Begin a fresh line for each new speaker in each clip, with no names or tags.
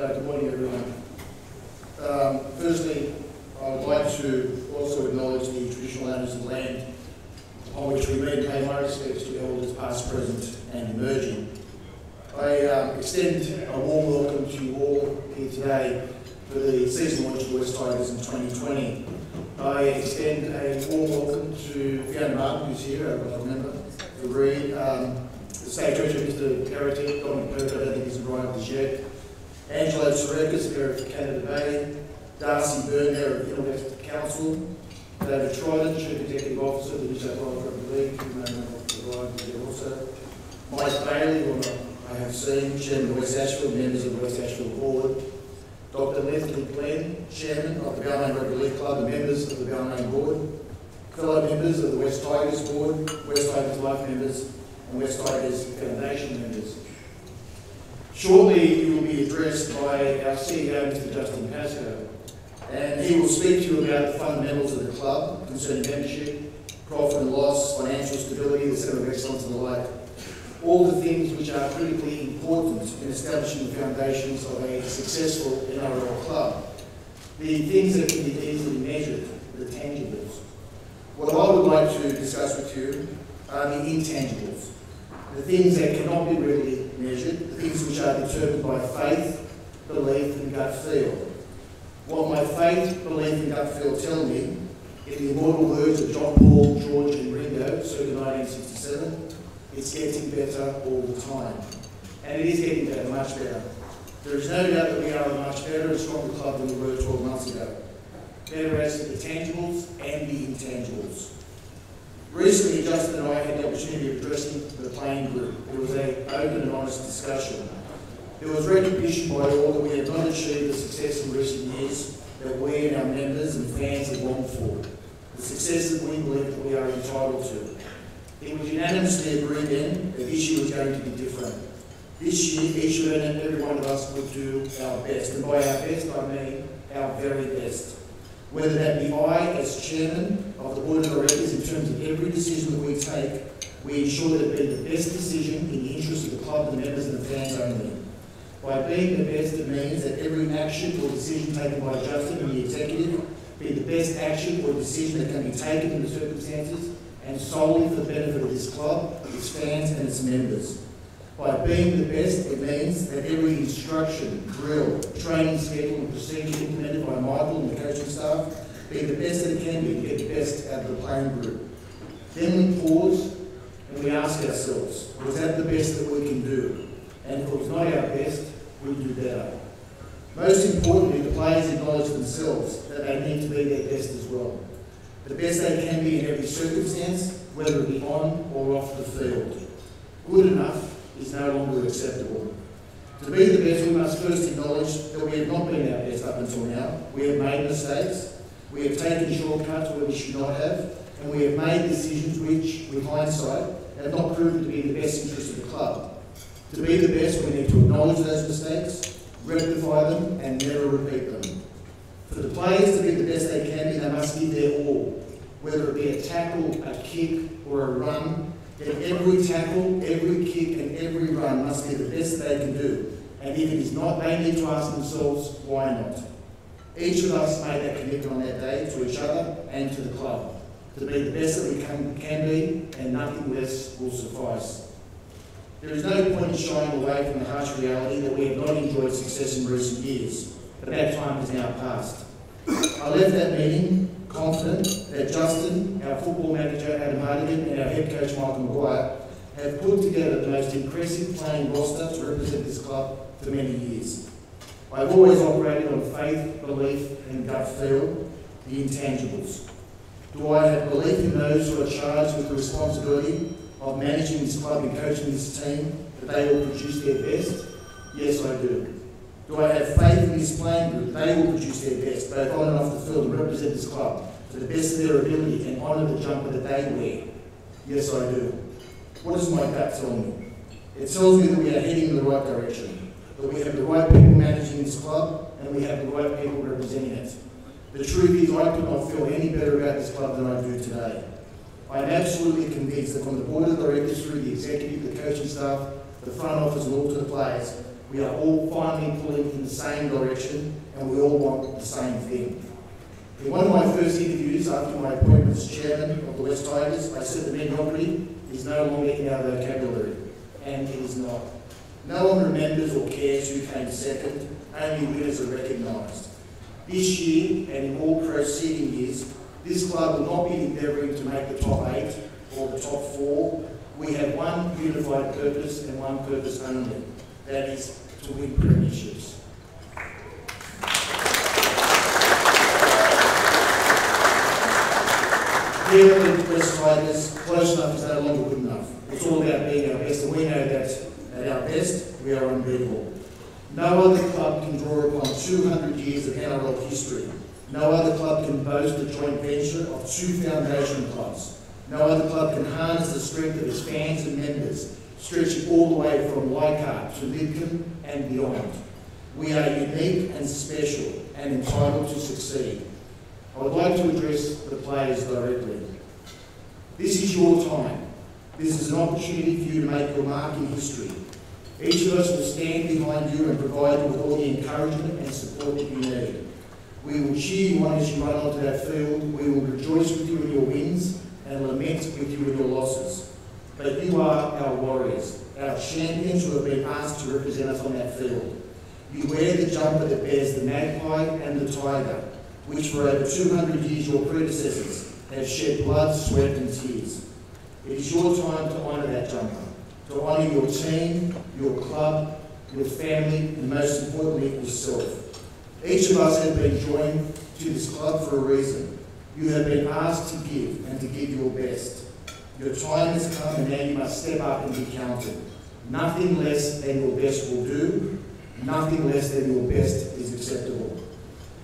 Good morning, everyone. Um, firstly, I would like to also acknowledge the traditional owners of the land on which we meet pay my respects to elders past, present and emerging. I um, extend a warm welcome to you all here today for the season launch of Wests Tigers in 2020. I extend a warm welcome to Fiona Martin, who's here, I remember, the Reid, um, the State Treasurer, Mr. Perrottet, Dominic Perk, I don't think he's arrived as yet, Angelo Tsirekas, Mayor of Canada Bay, Darcy Byrne, Mayor of Inner Council, David Trodden, Chief Executive Officer of the New South Wales Rugby League, who may not here also, Mike Bailey, who I have seen, Chairman of West members of the West Board, Dr. Leslie Glenn, Chairman of the Balmain Rugby League Club and members of the Balmain Board, fellow members of the Wests Tigers Board, Wests Tigers Life members, and Wests Tigers Foundation members. Shortly, you will be addressed by our CEO, Mr. Justin Pascoe, and he will speak to you about the fundamentals of the club concerning membership, profit and loss, financial stability, the centre of excellence and the like. All the things which are critically important in establishing the foundations of a successful NRL club. The things that can be easily measured, the tangibles. What I would like to discuss with you are the intangibles, the things that cannot be readily measured, the things which are determined by faith, belief and gut feel. What my faith, belief and gut feel tell me, in the immortal words of John Paul, George and Ringo, circa 1967, it's getting better all the time. And it is getting better, much better. There is no doubt that we are a much better and stronger club than we were 12 months ago. Better as to the tangibles and the intangibles. Recently, Justin and I had the opportunity of addressing the playing group. It was an open and honest discussion. There was recognition by all that we have not achieved the success in recent years that we and our members and fans have longed for. The success that we believe that we are entitled to. It was unanimously agreed then that this year was going to be different. This year, each and every one of us will do our best. And by our best, I mean our very best. Whether that be I, as chairman of the board of directors, in terms of every decision that we take, we ensure that it be the best decision in the interest of the club, the members, and the fans only. By being the best, it means that every action or decision taken by Justin and the executive be the best action or decision that can be taken in the circumstances and solely for the benefit of this club, its fans, and its members. By being the best, it means that every instruction, drill, training schedule, and procedure implemented by Michael and the coaching staff be the best that it can be get the best out of the playing group. Then we pause and we ask ourselves, was that the best that we can do? And if it was not our best, we do better. Most importantly, the players acknowledge themselves that they need to be their best as well. The best they can be in every circumstance, whether it be on or off the field. Good enough is no longer acceptable. To be the best, we must first acknowledge that we have not been our best up until now. We have made mistakes. We have taken shortcuts where we should not have. And we have made decisions which, with hindsight, have not proven to be in the best interest of the club. To be the best, we need to acknowledge those mistakes, rectify them, and never repeat them. For the players to be the best they can be, they must give their all. Whether it be a tackle, a kick, or a run, then every tackle, every kick, and every run must be the best they can do. And if it is not, they need to ask themselves, why not? Each of us made that commitment on that day to each other and to the club. To be the best that we can, can be, and nothing less will suffice. There is no point in shying away from the harsh reality that we have not enjoyed success in recent years, but that time is now past. I left that meeting confident that Justin, our football manager Adam Hartigan, and our head coach Michael Maguire have put together the most impressive playing roster to represent this club for many years. I've always operated on faith, belief, and gut feel, the intangibles. Do I have belief in those who are charged with the responsibility of managing this club and coaching this team that they will produce their best? Yes, I do. Do I have faith in this playing group? They will produce their best, both on and off the field, and represent this club to the best of their ability and honour the jumper that they wear. Yes, I do. What does my gut tell me? It tells me that we are heading in the right direction, that we have the right people managing this club, and we have the right people representing it. The truth is, I could not feel any better about this club than I do today. I am absolutely convinced that from the board of directors through the executive, the coaching staff, the front office, and all to the players, We are all finally pulling in the same direction and we all want the same thing. In one of my first interviews after my appointment as chairman of the Wests Tigers, I said that mediocrity is no longer in our vocabulary, and it is not. No one remembers or cares who came second, only winners are recognised. This year, and in all preceding years, this club will not be endeavouring to make the top eight or the top four. We have one unified purpose and one purpose only. That is to win premierships. Here the Wests Tigers, close enough is no longer good enough. It's all about being our best, and we know that at our best, we are unbeatable. No other club can draw upon 200 years of NRL history. No other club can boast a joint venture of two foundation clubs. No other club can harness the strength of its fans and members, stretching all the way from Leichhardt to Lidcombe and beyond. We are unique and special and entitled to succeed. I would like to address the players directly. This is your time. This is an opportunity for you to make your mark in history. Each of us will stand behind you and provide you with all the encouragement and support that you need. We will cheer you on as you run onto that field. We will rejoice with you in your wins and lament with you in your losses. But you are our warriors, our champions who have been asked to represent us on that field. You wear the jumper that bears the magpie and the tiger, which for over 200 years your predecessors have shed blood, sweat and tears. It is your time to honour that jumper, to honour your team, your club, your family, and most importantly, yourself. Each of us have been joined to this club for a reason. You have been asked to give and to give your best. Your time has come and now you must step up and be counted. Nothing less than your best will do. Nothing less than your best is acceptable.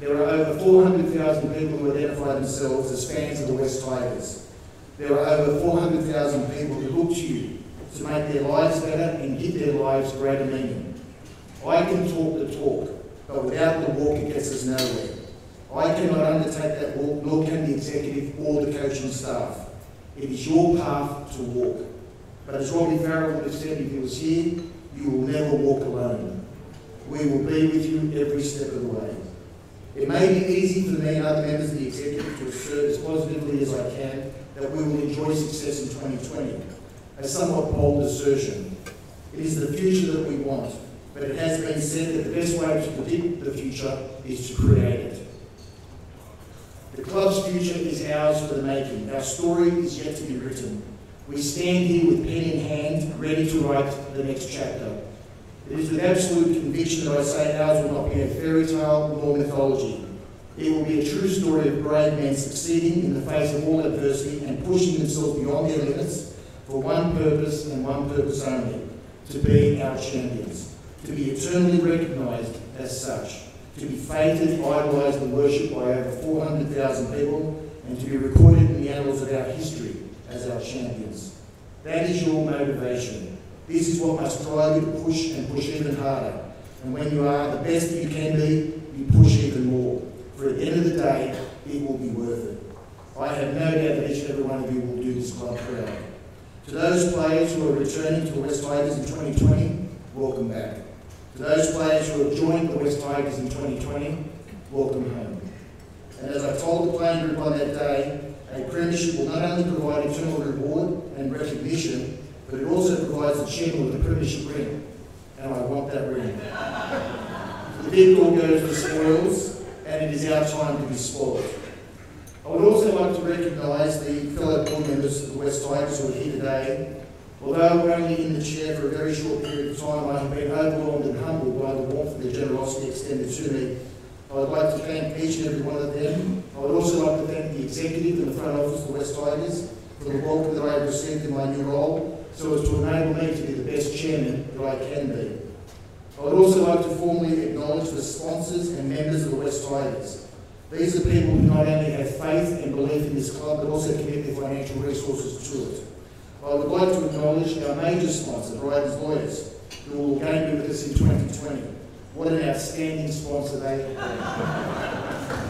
There are over 400,000 people who identify themselves as fans of the Wests Tigers. There are over 400,000 people who look to you to make their lives better and give their lives greater meaning. I can talk the talk, but without the walk it gets us nowhere. I cannot undertake that walk, nor can the executive or the coaching staff. It is your path to walk. But as Robbie Farah would have said if he was here, you will never walk alone. We will be with you every step of the way. It may be easy for me and other members of the executive to assert as positively as I can that we will enjoy success in 2020. A somewhat bold assertion. It is the future that we want, but it has been said that the best way to predict the future is to create it. The club's future is ours for the making. Our story is yet to be written. We stand here with pen in hand, ready to write the next chapter. It is with absolute conviction that I say ours will not be a fairy tale nor mythology. It will be a true story of brave men succeeding in the face of all adversity and pushing themselves beyond their limits for one purpose and one purpose only, to be our champions, to be eternally recognised as such, to be feted, idolised and worshipped by over 400,000 people, and to be recorded in the annals of our history as our champions. That is your motivation. This is what must drive you to push and push even harder. And when you are the best you can be, you push even more. For at the end of the day, it will be worth it. I have no doubt that each and every one of you will do this club proud. To those players who are returning to the Wests Tigers in 2020, welcome back. To those players who have joined the Wests Tigers in 2020, welcome home. And as I told the playing group on that day, a premiership will not only provide eternal reward and recognition, but it also provides a chairman with a premiership ring. And I want that ring. the big ball goes to spoils, and it is our time to be spoiled. I would also like to recognise the fellow board members of the Wests Tigers who are here today. Although only in the chair for a very short period of time, I have been overwhelmed and humbled by the warmth and the generosity extended to me. I would like to thank each and every one of them. I would also like to thank the executive and the front office of Wests Tigers for the welcome that I have received in my new role so as to enable me to be the best chairman that I can be. I would also like to formally acknowledge the sponsors and members of the Wests Tigers. These are people who not only have faith and belief in this club, but also commit their financial resources to it. I would like to acknowledge our major sponsor, Bryden's Lawyers, who will be with us in 2020. What an outstanding sponsor they have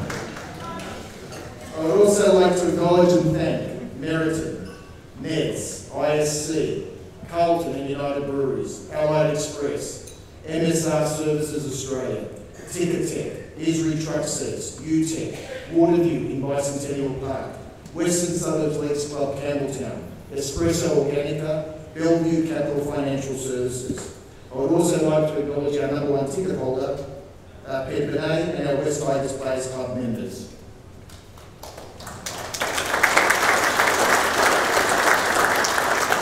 I would also like to acknowledge and thank Meriton, Neds, ISC, Carlton and United Breweries, Allied Express, MSR Services Australia, Ticketek, ISRI Truck Seats, UTEC, Waterview in Bicentennial Park, Western Suburbs Leagues Club Campbelltown, Espresso Organica, Bellevue Capital Financial Services. I would also like to acknowledge our number one ticket holder, uh, Peter Benet, and our Wests Tigers Players Club members.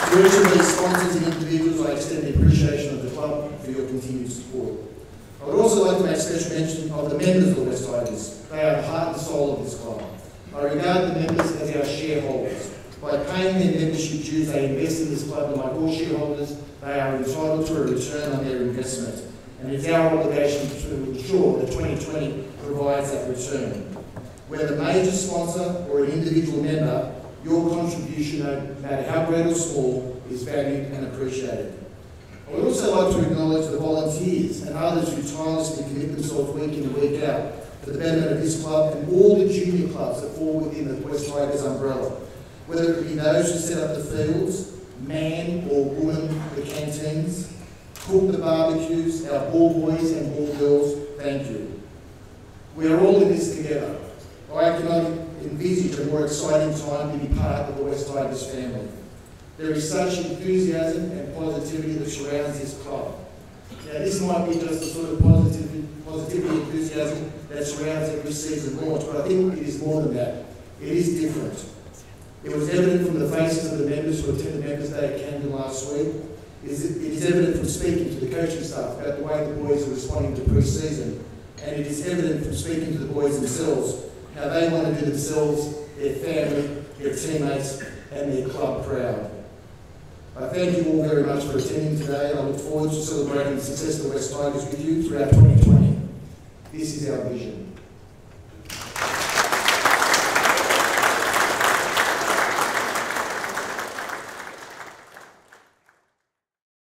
To each of these sponsors and individuals, I extend the appreciation of the club for your continued support. I would also like to make special mention of the members of the Wests Tigers. They are the heart and soul of this club. I regard the members as our shareholders. By paying their membership dues, they invest in this club, and like all shareholders, they are entitled to a return on their investment. And it's our obligation to ensure that 2020 provides that return. Whether a major sponsor or an individual member, your contribution, no matter how great or small, is valued and appreciated. I would also like to acknowledge the volunteers and others who tirelessly commit themselves week in and week out for the benefit of this club and all the junior clubs that fall within the Wests Tigers umbrella. Whether it be those who set up the fields, man or woman the canteens, cook the barbecues, our ball boys and ball girls, thank you. We are all in this together. I cannot envisage a more exciting time to be part of the Wests Tigers family. There is such enthusiasm and positivity that surrounds this club. Now, this might be just the sort of positivity, positivity enthusiasm that surrounds every season launch, but I think it is more than that. It is different. It was evident from the faces of the members who attended Members Day at Camden last week. It is, evident from speaking to the coaching staff about the way the boys are responding to pre-season. And it is evident from speaking to the boys themselves how they want to do themselves, their family, their teammates, and their club proud. I thank you all very much for attending today, and I look forward to celebrating the success of the Wests Tigers with you throughout 2020. This is our vision.